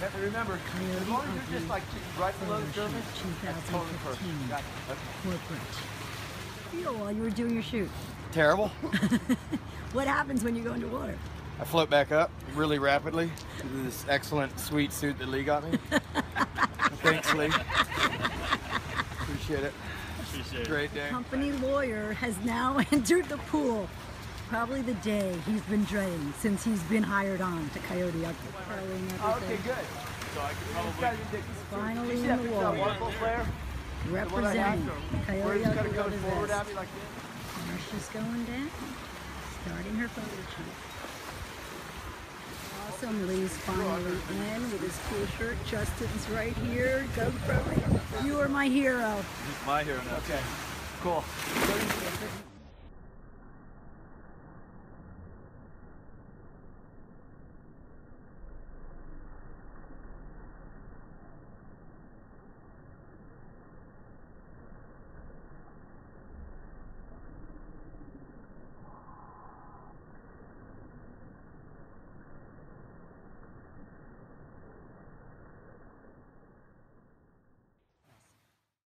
Have remember, as long as you're just like right below the surface, that's totally perfect. 2015 Got it. Corporate. Feel while you were doing your shoot. Terrible. What happens when you go into water? I float back up really rapidly to this excellent sweet suit that Lee got me. Thanks, Lee. Appreciate it. Appreciate it. Great day. Company lawyer has now entered the pool. Probably the day he's been drained since he's been hired on to Coyote Ugly. Curling Oh, okay, good. So I could probably guy's. Finally you see in the picture of that water. waterfall flare? The one I Representing Coyote he's kind Ugly of goes with a forward at me like this. There she's going down. Starting her photo shoot. Awesome, Lee's finally in with his cool shirt. Justin's right here. GoPro. You are my hero. He's my hero now. Okay, cool.